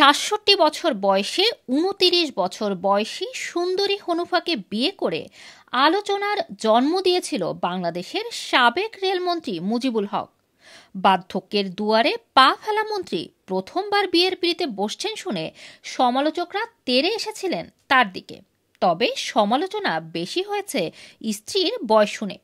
সাতষট্টি বছর বয়সে, উনতিরিশ বছর বয়সী সুন্দরী হনুফাকে বিয়ে করে আলোচনার জন্ম দিয়েছিল বাংলাদেশের সাবেক রেলমন্ত্রী মুজিবুল হক। বার্ধক্যের দুয়ারে পা ফেলা মন্ত্রী প্রথমবার বিয়ের পিড়িতে বসছেন শুনে সমালোচকরা তেরে এসেছিলেন তার দিকে। তবে সমালোচনা বেশি হয়েছে স্ত্রীর বয়স শুনে।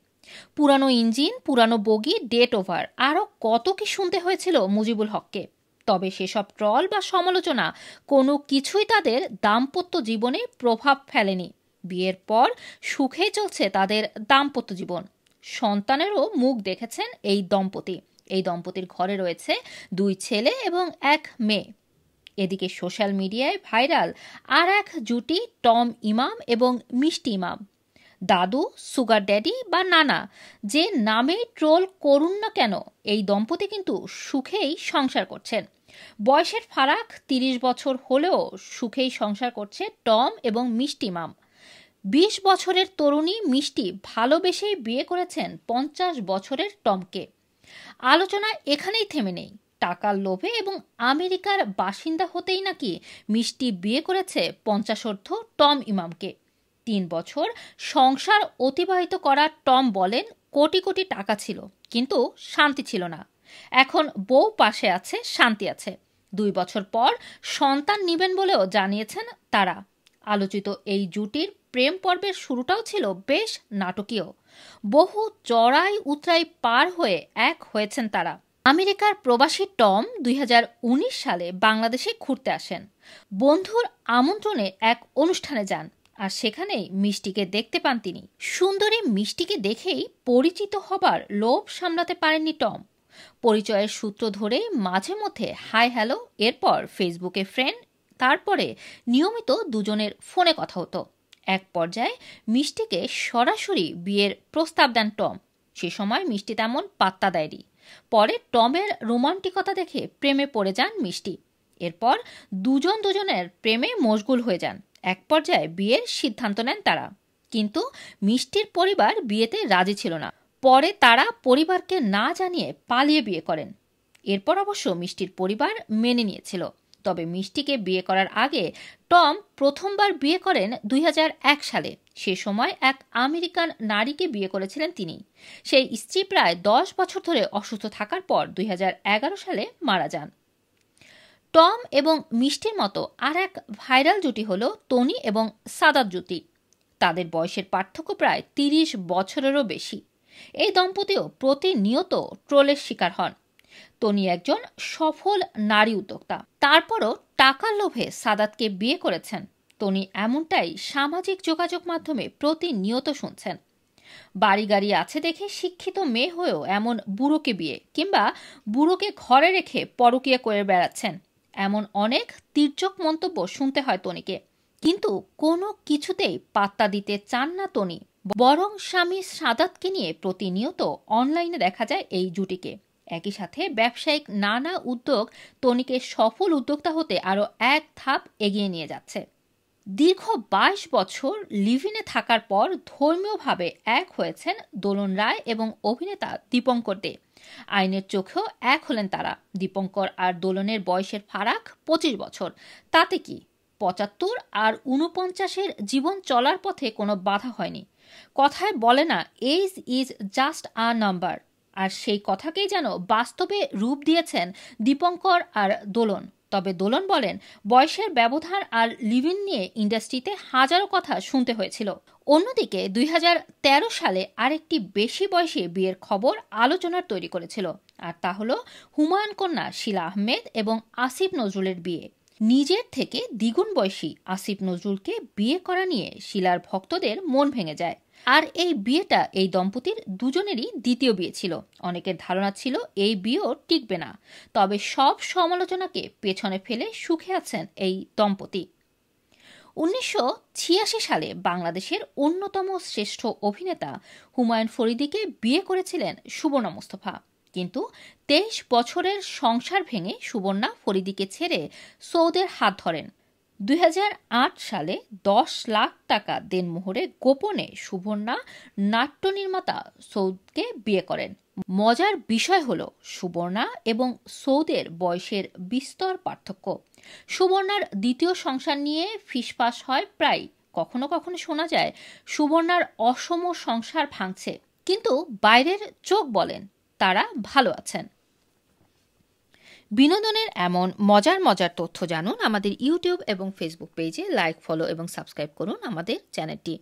পুরানো ইঞ্জিন, পুরানো বগি, ডেট ওভার, আরও কত কি শুনতে হয়েছিল মুজিবুল হককে? তবে সেসব ট্রল বা সমালোচনা কোনো কিছুই তাদের দাম্পত্য জীবনে প্রভাব ফেলেনি। বিয়ের পর সুখে চলছে তাদের দাম্পত্য জীবন। সন্তানেরও মুখ দেখেছেন এই দম্পতি। এই দম্পতির ঘরে রয়েছে দুই ছেলে এবং এক মেয়ে। এদিকে সোশ্যাল মিডিয়ায় ভাইরাল আর এক জুটি টম ইমাম এবং মিষ্টি ইমাম। দাদু, সুগার ড্যাডি বা নানা, যে নামে ট্রোল করুন না কেন, এই দম্পতি কিন্তু সুখেই সংসার করছেন। বয়সের ফারাক তিরিশ বছর হলেও সুখেই সংসার করছে টম এবং মিষ্টি মাম। বিশ বছরের তরুণী মিষ্টি ভালোবেসেই বিয়ে করেছেন পঞ্চাশ বছরের টমকে। আলোচনা এখানেই থেমে নেই। টাকার লোভে এবং আমেরিকার বাসিন্দা হতেই নাকি মিষ্টি বিয়ে করেছে পঞ্চাশোর্ধ টম ইমামকে। তিন বছর সংসার অতিবাহিত করা টম বলেন কোটি কোটি টাকা ছিল, কিন্তু শান্তি ছিল না। এখন বউ পাশে আছে, শান্তি আছে। দুই বছর পর সন্তান নিবেন বলেও জানিয়েছেন তারা। আলোচিত এই জুটির প্রেম পর্বের শুরুটাও ছিল বেশ নাটকীয়। বহু চড়াই উতরাই পার হয়ে এক হয়েছেন তারা। আমেরিকার প্রবাসী টম দুই হাজার উনিশ সালে বাংলাদেশে ঘুরতে আসেন। বন্ধুর আমন্ত্রণে এক অনুষ্ঠানে যান। আর সেখানেই মিষ্টিকে দেখতে পান তিনি। সুন্দরী মিষ্টিকে দেখেই পরিচিত হবার লোভ সামলাতে পারেননি টম। পরিচয়ের সূত্র ধরে মাঝে মধ্যে হাই হ্যালো, এরপর ফেসবুকে ফ্রেন্ড, তারপরে নিয়মিত দুজনের ফোনে কথা হতো। এক পর্যায়ে মিষ্টিকে সরাসরি বিয়ের প্রস্তাব দেন টম। সে সময় মিষ্টি তেমন পাত্তা দেয়নি। পরে টমের রোমান্টিকতা দেখে প্রেমে পড়ে যান মিষ্টি। এরপর দুজন দুজনের প্রেমে মশগুল হয়ে যান। এক পর্যায়ে বিয়ের সিদ্ধান্ত নেন তারা। কিন্তু মিষ্টির পরিবার বিয়েতে রাজি ছিল না। পরে তারা পরিবারকে না জানিয়ে পালিয়ে বিয়ে করেন। এরপর অবশ্য মিষ্টির পরিবার মেনে নিয়েছিল। তবে মিষ্টিকে বিয়ে করার আগে টম প্রথমবার বিয়ে করেন দুই হাজার এক সালে। সে সময় এক আমেরিকান নারীকে বিয়ে করেছিলেন তিনি। সেই স্ত্রী প্রায় দশ বছর ধরে অসুস্থ থাকার পর দুই হাজার এগারো সালে মারা যান। টম এবং মিষ্টির মতো আর এক ভাইরাল জুটি হল টনি এবং সাদাত জুটি। তাদের বয়সের পার্থক্য প্রায় তিরিশ বছরেরও বেশি। এই দম্পতিও প্রতিনিয়ত ট্রোলের শিকার হন। টনি একজন সফল নারী উদ্যোক্তা। তারপরও টাকার লোভে সাদাতকে বিয়ে করেছেন। টনি এমনটাই সামাজিক যোগাযোগ মাধ্যমে প্রতিনিয়ত শুনছেন। বাড়ি গাড়ি আছে দেখে শিক্ষিত মেয়ে হয়েও এমন বুড়োকে বিয়ে কিংবা বুড়োকে ঘরে রেখে পরকিয়া করে বেড়াচ্ছেন। এমন অনেক তির্যক মন্তব্য শুনতে হয় তনিকে। কিন্তু কোনো কিছুতেই পাত্তা দিতে চান না তনি। বরং স্বামী সাদাতকে নিয়ে প্রতিনিয়ত অনলাইনে দেখা যায় এই জুটিকে। একই সাথে ব্যবসায়িক নানা উদ্যোগ তনিকে সফল উদ্যোক্তা হতে আরও এক ধাপ এগিয়ে নিয়ে যাচ্ছে। দীর্ঘ বাইশ বছর লিভিনে থাকার পর ধর্মীয়ভাবে এক হয়েছেন দোলন রায় এবং অভিনেতা দীপঙ্কর দে। আইনের চোখেও এক হলেন তারা। দীপঙ্কর আর দোলনের বয়সের ফারাক পঁচিশ বছর। তাতে কি পঁচাত্তর আর উনপঞ্চাশের জীবন চলার পথে কোনো বাধা হয়নি? কথায় বলে না age is just a number আর সেই কথাকেই যেন বাস্তবে রূপ দিয়েছেন দীপঙ্কর আর দোলন। তবে দোলন বলেন, বয়সের ব্যবধান আর লিভিন নিয়ে ইন্ডাস্ট্রিতে হাজারো কথা শুনতে হয়েছিল। অন্যদিকে দুই হাজার তেরো সালে আরেকটি বেশি বয়সে বিয়ের খবর আলোচনার তৈরি করেছিল, আর তা হল হুমায়ুন কন্যা শিলা আহমেদ এবং আসিফ নজরুলের বিয়ে। নিজের থেকে দ্বিগুণ বয়সী আসিফ নজরুলকে বিয়ে করা নিয়ে শিলার ভক্তদের মন ভেঙে যায়। আর এই বিয়েটা এই দম্পতির দুজনেরই দ্বিতীয় বিয়ে ছিল। অনেকের ধারণা ছিল এই বিয়েও টিকবে না। তবে সব সমালোচনাকে পেছনে ফেলে সুখে আছেন এই দম্পতি। উনিশশো ছিয়াশি সালে বাংলাদেশের অন্যতম শ্রেষ্ঠ অভিনেতা হুমায়ুন ফরিদিকে বিয়ে করেছিলেন সুবর্ণা মুস্তফা। কিন্তু তেইশ বছরের সংসার ভেঙে সুবর্ণা ফরিদিকে ছেড়ে সৌদের হাত ধরেন। দুই হাজার আট সালে দশ লাখ টাকা দেনমোহরে গোপনে সুবর্ণা নাট্য নির্মাতা সৌদকে বিয়ে করেন। মজার বিষয় হল সুবর্ণা এবং সৌদের বয়সের বিস্তর পার্থক্য। সুবর্ণার দ্বিতীয় সংসার নিয়ে ফিসফাস হয় প্রায় কখনো কখনো শোনা যায়, সুবর্ণার অসম সংসার ভাঙছে। কিন্তু বাইরের চোখ বলেন, তারা ভালো আছেন। বিনোদনের এমন মজার মজার তথ্য জানুন আমাদের ইউটিউব এবং ফেসবুক পেজে। লাইক, ফলো এবং সাবস্ক্রাইব করুন আমাদের চ্যানেলটি।